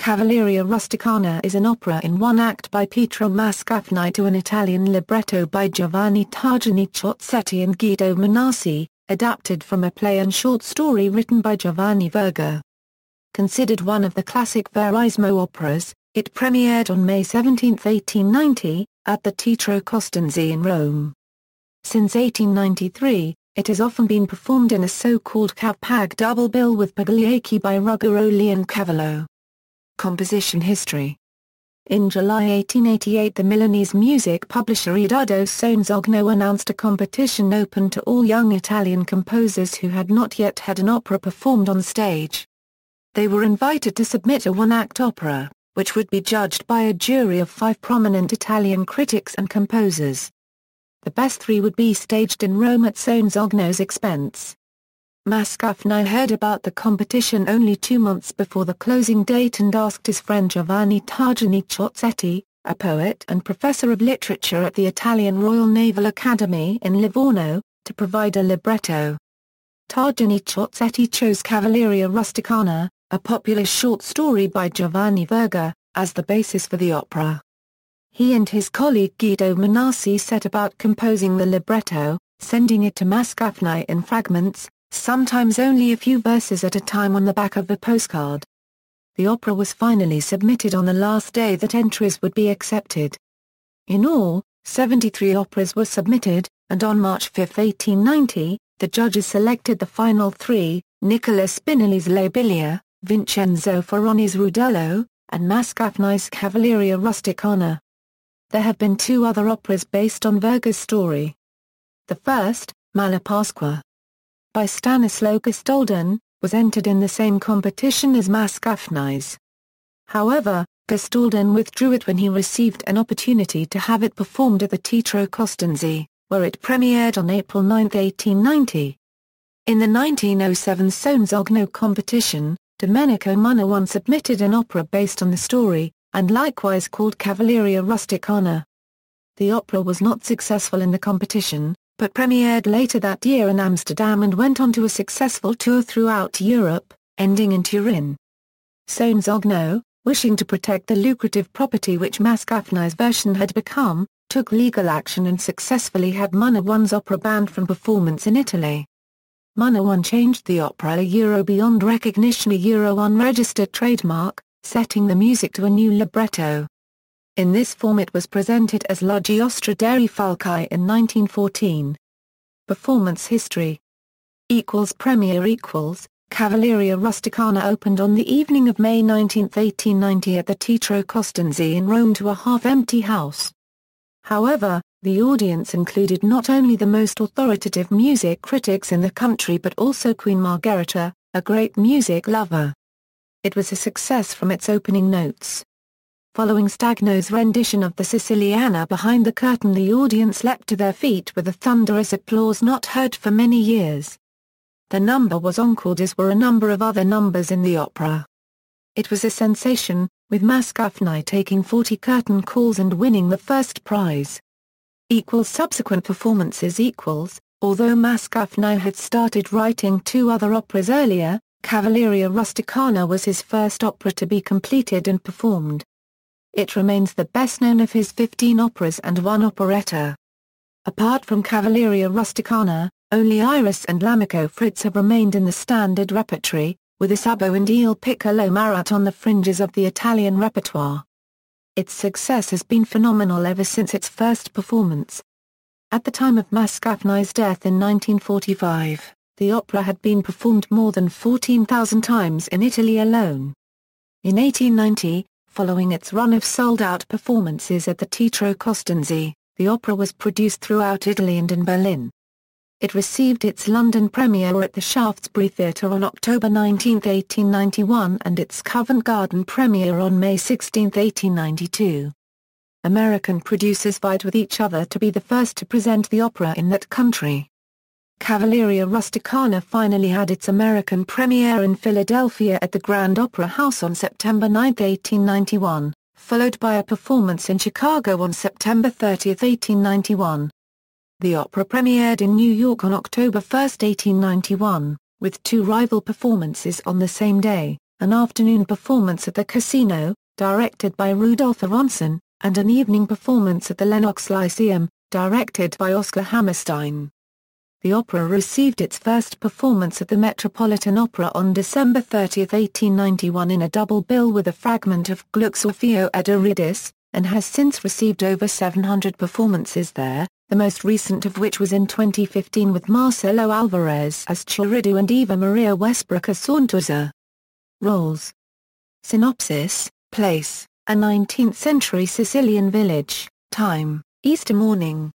Cavalleria Rusticana is an opera in one act by Pietro Mascagni to an Italian libretto by Giovanni Targioni-Tozzetti and Guido Menasci, adapted from a play and short story written by Giovanni Verga. Considered one of the classic Verismo operas, it premiered on May 17, 1890, at the Teatro Costanzi in Rome. Since 1893, it has often been performed in a so-called cav-pag double bill with Pagliacci by Ruggero Leoncavallo. Composition history In July 1888 the Milanese music publisher Eduardo Sonzogno announced a competition open to all young Italian composers who had not yet had an opera performed on stage. They were invited to submit a one-act opera, which would be judged by a jury of five prominent Italian critics and composers. The best three would be staged in Rome at Sonzogno's expense. Mascagni heard about the competition only two months before the closing date and asked his friend Giovanni Targioni-Tozzetti, a poet and professor of literature at the Italian Royal Naval Academy in Livorno, to provide a libretto. Targioni-Tozzetti chose Cavalleria Rusticana, a popular short story by Giovanni Verga, as the basis for the opera. He and his colleague Guido Menasci set about composing the libretto, sending it to Mascagni in fragments, sometimes only a few verses at a time on the back of the postcard. The opera was finally submitted on the last day that entries would be accepted. In all, 73 operas were submitted, and on March 5, 1890, the judges selected the final three, Nicola Spinelli's Labilia, Vincenzo Ferroni's Rudello, and Mascagni's Cavalleria Rusticana. There have been two other operas based on Verga's story. The first, Malapasqua, by Stanislao Gastaldon, was entered in the same competition as Mascagni's. However, Gastaldon withdrew it when he received an opportunity to have it performed at the Teatro Costanzi, where it premiered on April 9, 1890. In the 1907 Sonzogno competition, Domenico Monleone submitted an opera based on the story, and likewise called Cavalleria Rusticana. The opera was not successful in the competition, but premiered later that year in Amsterdam and went on to a successful tour throughout Europe, ending in Turin. Sonzogno, wishing to protect the lucrative property which Mascagni's version had become, took legal action and successfully had Monleone's opera banned from performance in Italy. Munna One changed the opera a euro beyond recognition a euro unregistered trademark, setting the music to a new libretto. In this form it was presented as La Giostra dei Falchi in 1914. Performance history equals Premiere equals Cavalleria Rusticana opened on the evening of May 19, 1890 at the Teatro Costanzi in Rome to a half-empty house. However, the audience included not only the most authoritative music critics in the country but also Queen Margherita, a great music lover. It was a success from its opening notes. Following Stagno's rendition of the Siciliana behind the curtain the audience leapt to their feet with a thunderous applause not heard for many years. The number was encored as were a number of other numbers in the opera. It was a sensation, with Mascagni taking 40 curtain calls and winning the first prize. Equals subsequent performances equals, although Mascagni had started writing two other operas earlier, Cavalleria Rusticana was his first opera to be completed and performed. It remains the best known of his 15 operas and one operetta. Apart from Cavalleria Rusticana, only Iris and L'Amico Fritz have remained in the standard repertory, with Isabeau and Il Piccolo Marat on the fringes of the Italian repertoire. Its success has been phenomenal ever since its first performance. At the time of Mascagni's death in 1945, the opera had been performed more than 14,000 times in Italy alone. In 1890, Following its run of sold-out performances at the Teatro Costanzi, the opera was produced throughout Italy and in Berlin. It received its London premiere at the Shaftesbury Theatre on October 19, 1891 and its Covent Garden premiere on May 16, 1892. American producers vied with each other to be the first to present the opera in that country. Cavalleria Rusticana finally had its American premiere in Philadelphia at the Grand Opera House on September 9, 1891, followed by a performance in Chicago on September 30, 1891. The opera premiered in New York on October 1, 1891, with two rival performances on the same day, an afternoon performance at the Casino, directed by Rudolph Aronson, and an evening performance at the Lenox Lyceum, directed by Oscar Hammerstein. The opera received its first performance at the Metropolitan Opera on December 30, 1891 in a double bill with a fragment of Gluck's Orfeo ed Euridice, and has since received over 700 performances there, the most recent of which was in 2015 with Marcelo Alvarez as Turiddu and Eva Maria Westbroek as Santuzza. Roles Synopsis. Place, a 19th-century Sicilian village, time, Easter morning.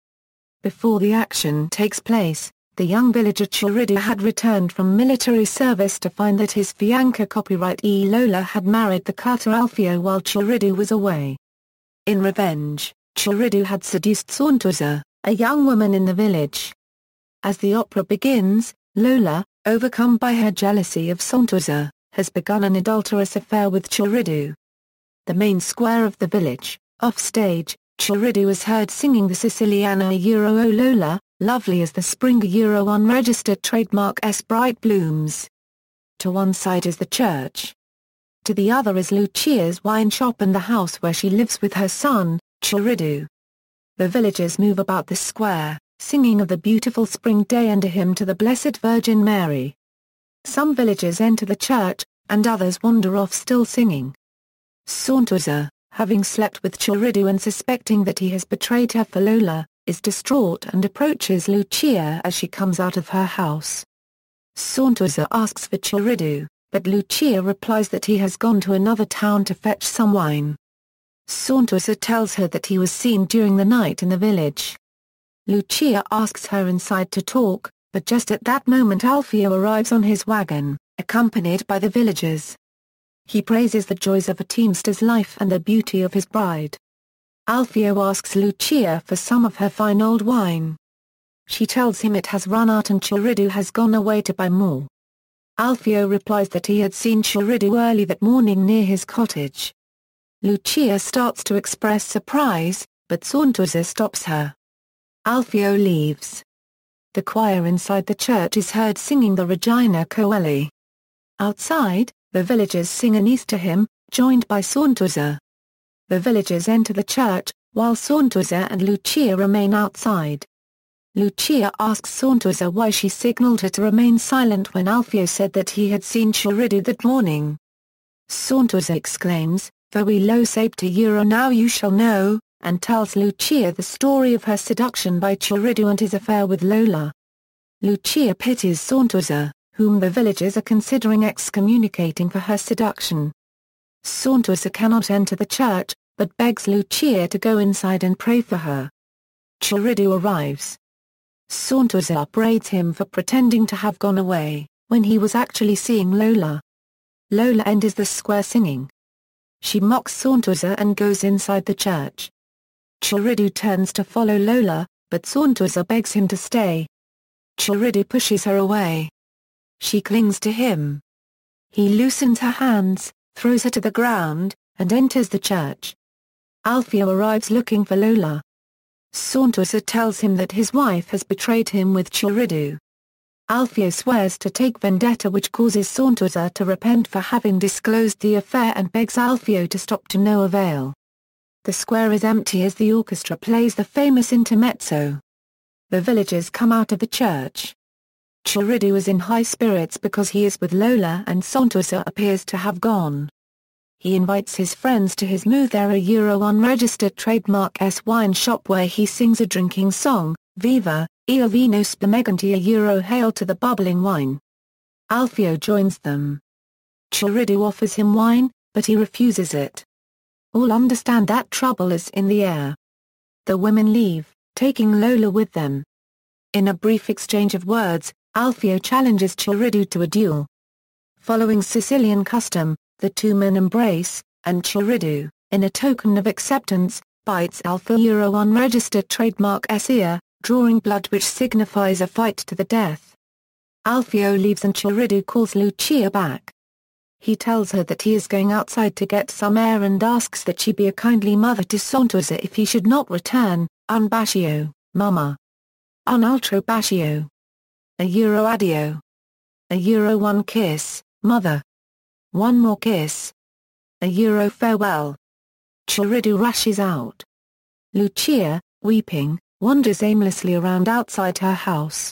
Before the action takes place, the young villager Turiddu had returned from military service to find that his fiancée copyright E. Lola had married the cutter Alfio while Turiddu was away. In revenge, Turiddu had seduced Santuzza, a young woman in the village. As the opera begins, Lola, overcome by her jealousy of Santuzza, has begun an adulterous affair with Turiddu the main square of the village, off-stage, Turiddu is heard singing the Siciliana Euro O Lola, lovely as the spring Euro unregistered trademark S bright blooms. To one side is the church. To the other is Lucia's wine shop and the house where she lives with her son, Turiddu. The villagers move about the square, singing of the beautiful spring day and a hymn to the Blessed Virgin Mary. Some villagers enter the church, and others wander off still singing. Santuzza, having slept with Turiddu and suspecting that he has betrayed her for Lola, is distraught and approaches Lucia as she comes out of her house. Santuzza asks for Turiddu, but Lucia replies that he has gone to another town to fetch some wine. Santuzza tells her that he was seen during the night in the village. Lucia asks her inside to talk, but just at that moment Alfio arrives on his wagon, accompanied by the villagers. He praises the joys of a teamster's life and the beauty of his bride. Alfio asks Lucia for some of her fine old wine. She tells him it has run out and Turiddu has gone away to buy more. Alfio replies that he had seen Turiddu early that morning near his cottage. Lucia starts to express surprise, but Santuzza stops her. Alfio leaves. The choir inside the church is heard singing the Regina Coeli. Outside, the villagers sing an Easter hymn, joined by Santuzza. The villagers enter the church, while Santuzza and Lucia remain outside. Lucia asks Santuzza why she signaled her to remain silent when Alfio said that he had seen Turiddu that morning. Santuzza exclaims, we lo to euro now you shall know, and tells Lucia the story of her seduction by Turiddu and his affair with Lola. Lucia pities Santuzza, whom the villagers are considering excommunicating for her seduction. Santuzza cannot enter the church, but begs Lucia to go inside and pray for her. Turiddu arrives. Santuzza upbraids him for pretending to have gone away, when he was actually seeing Lola. Lola enters the square singing. She mocks Santuzza and goes inside the church. Turiddu turns to follow Lola, but Santuzza begs him to stay. Turiddu pushes her away. She clings to him. He loosens her hands, throws her to the ground, and enters the church. Alfio arrives looking for Lola. Santuzza tells him that his wife has betrayed him with Turiddu. Alfio swears to take vendetta which causes Santuzza to repent for having disclosed the affair and begs Alfio to stop to no avail. The square is empty as the orchestra plays the famous intermezzo. The villagers come out of the church. Turiddu is in high spirits because he is with Lola and Santuzza appears to have gone. He invites his friends to his Muthera Euro unregistered trademark S wine shop where he sings a drinking song, Viva, Io Vino Spumegantia Euro Hail to the bubbling wine. Alfio joins them. Turiddu offers him wine, but he refuses it. All understand that trouble is in the air. The women leave, taking Lola with them. In a brief exchange of words, Alfio challenges Turiddu to a duel. Following Sicilian custom, the two men embrace, and Turiddu, in a token of acceptance, bites Alpha Euro unregistered trademark ear, drawing blood which signifies a fight to the death. Alfio leaves and Turiddu calls Lucia back. He tells her that he is going outside to get some air and asks that she be a kindly mother to Santuzza if he should not return, un bacio, mama. Bacio. A Euro Adio. A Euro One Kiss, Mother. One More Kiss. A Euro Farewell. Turiddu rushes out. Lucia, weeping, wanders aimlessly around outside her house.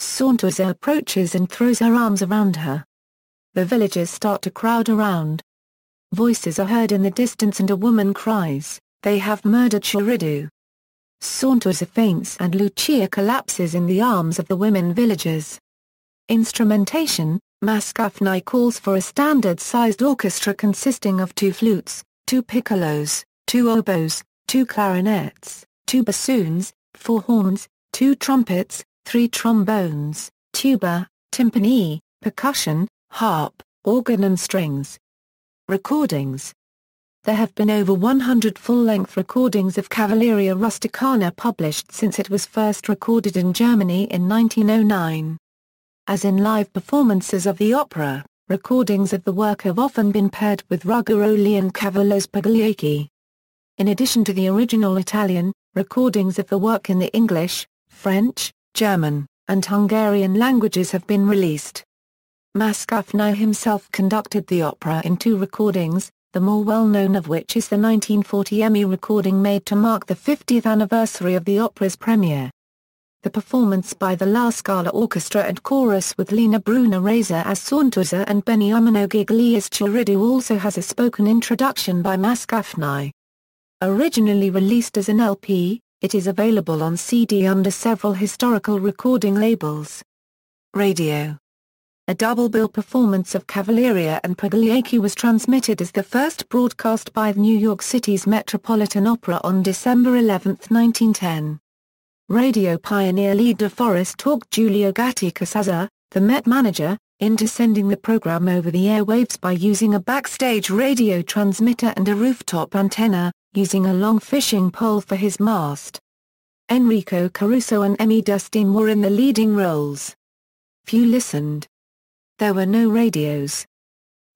Santuzza approaches and throws her arms around her. The villagers start to crowd around. Voices are heard in the distance and a woman cries, they have murdered Turiddu. Santuzza faints and Lucia collapses in the arms of the women villagers. Instrumentation, Mascagni calls for a standard-sized orchestra consisting of two flutes, two piccolos, two oboes, two clarinets, two bassoons, four horns, two trumpets, three trombones, tuba, timpani, percussion, harp, organ and strings. Recordings There have been over 100 full-length recordings of Cavalleria Rusticana published since it was first recorded in Germany in 1909. As in live performances of the opera, recordings of the work have often been paired with Ruggero Leoncavallo's Pagliacci. In addition to the original Italian, recordings of the work in the English, French, German, and Hungarian languages have been released. Mascagni himself conducted the opera in two recordings, the more well-known of which is the 1940 EMI recording made to mark the 50th anniversary of the opera's premiere. The performance by the La Scala Orchestra and Chorus with Lena Lina Bruna Rasa as Santuzza and Beniamino Gigli as Turiddu also has a spoken introduction by Mascagni. Originally released as an LP, it is available on CD under several historical recording labels. Radio a double bill performance of Cavalleria and Pagliacci was transmitted as the first broadcast by New York City's Metropolitan Opera on December 11, 1910. Radio pioneer Lee DeForest talked Giulio Gatti-Casazza, the Met manager, into sending the program over the airwaves by using a backstage radio transmitter and a rooftop antenna, using a long fishing pole for his mast. Enrico Caruso and Emmy Destinn were in the leading roles. Few listened. There were no radios.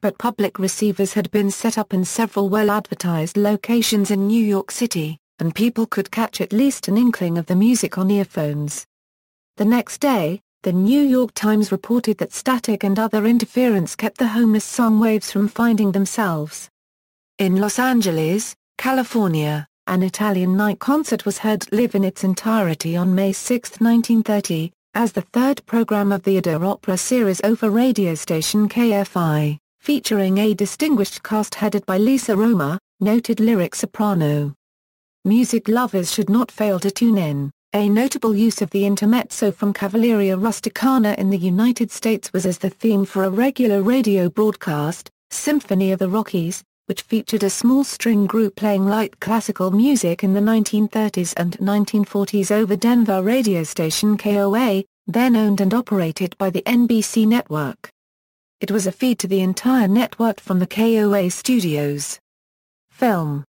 But public receivers had been set up in several well-advertised locations in New York City, and people could catch at least an inkling of the music on earphones. The next day, the New York Times reported that static and other interference kept the homeless song waves from finding themselves. In Los Angeles, California, an Italian night concert was heard live in its entirety on May 6, 1930, as the third program of the Ada Opera series over radio station KFI, featuring a distinguished cast headed by Lisa Roma, noted lyric soprano. Music lovers should not fail to tune in. A notable use of the intermezzo from Cavalleria Rusticana in the United States was as the theme for a regular radio broadcast, Symphony of the Rockies, which featured a small string group playing light classical music in the 1930s and 1940s over Denver radio station KOA, then owned and operated by the NBC network. It was a feed to the entire network from the KOA studios. Film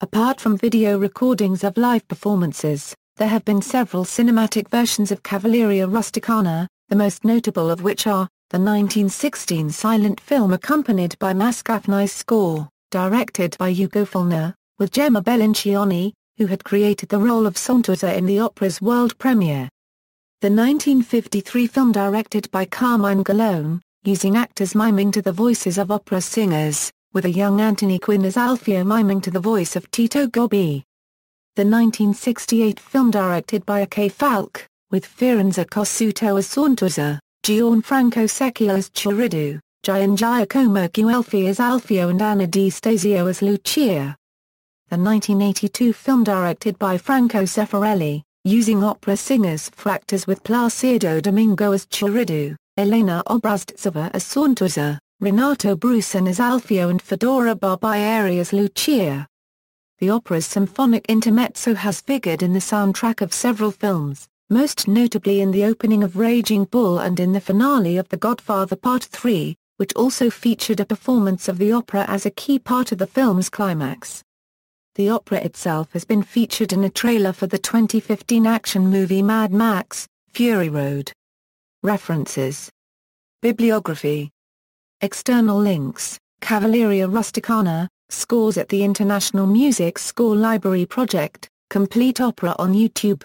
Apart from video recordings of live performances, there have been several cinematic versions of Cavalleria Rusticana, the most notable of which are, the 1916 silent film accompanied by Mascagni's score, directed by Ugo Fulner, with Gemma Bellincioni, who had created the role of Santuzza in the opera's world premiere. The 1953 film directed by Carmine Gallone, using actors miming to the voices of opera singers, with a young Anthony Quinn as Alfio miming to the voice of Tito Gobbi. The 1968 film directed by A.K. Falk, with Fiorenza Cossotto as Santuzza, Gianfranco Secchio as Turiddu, Gian Giacomo Guelfi as Alfio and Anna Di Stasio as Lucia. The 1982 film directed by Franco Zeffirelli, using opera singers for actors with Placido Domingo as Turiddu, Elena Obraztsova as Santuzza, Renato Bruson as Alfio and Fedora Barbieri as Lucia. The opera's symphonic intermezzo has figured in the soundtrack of several films, most notably in the opening of Raging Bull and in the finale of The Godfather Part 3, which also featured a performance of the opera as a key part of the film's climax. The opera itself has been featured in a trailer for the 2015 action movie Mad Max, Fury Road. References. Bibliography. External links, Cavalleria Rusticana, Scores at the International Music Score Library Project, Complete Opera on YouTube